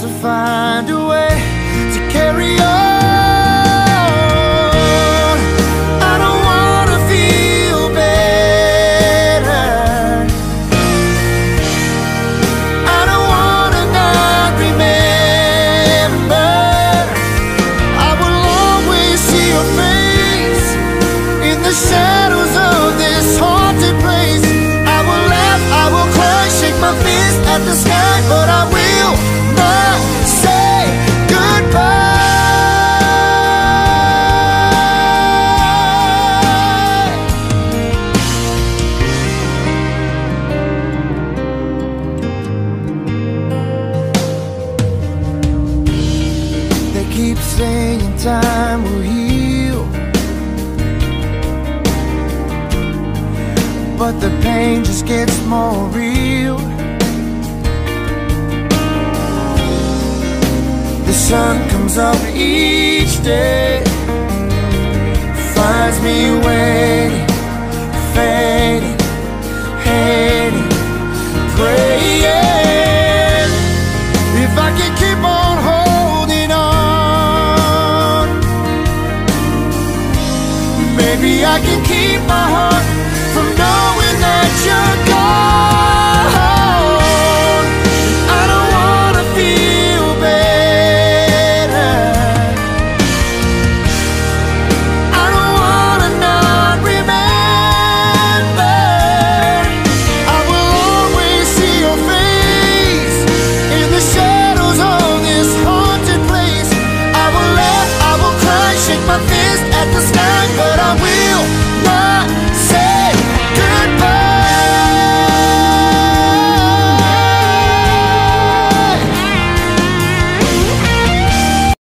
to find a way to carry on. I don't wanna feel better. I don't wanna not remember. I will always see your face in the shadows of this haunted place. I will laugh, I will cry, shake my fist at the sky, keep saying time will heal. But the pain just gets more real. The sun comes up each day, maybe I can keep my heart